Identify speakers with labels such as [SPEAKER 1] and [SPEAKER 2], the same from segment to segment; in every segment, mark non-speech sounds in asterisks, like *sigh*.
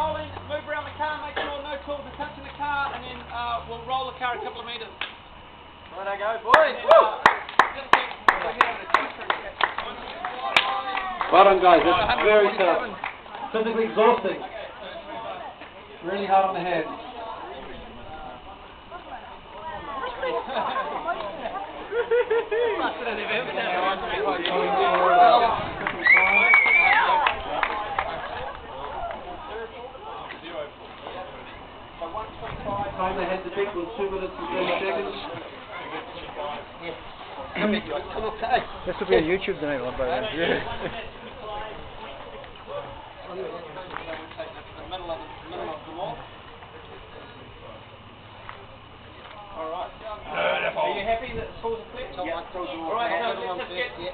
[SPEAKER 1] Rolling, move around the car, make sure no tools are touching the car, and then uh, we'll roll the car a couple of metres. Right, I go, boys.
[SPEAKER 2] Well done, guys. That's very tough. Physically exhausting. Really hard on the head. *laughs* Time the head to beat was two minutes and 30 seconds.
[SPEAKER 3] This will be on YouTube tonight, one by then.
[SPEAKER 1] Alright. Are you happy that the scores are clear? Yeah, Alright, so let's just get,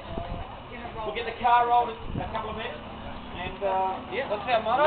[SPEAKER 1] we'll get the car rolled in a couple of minutes, and uh, yeah, that's our motto.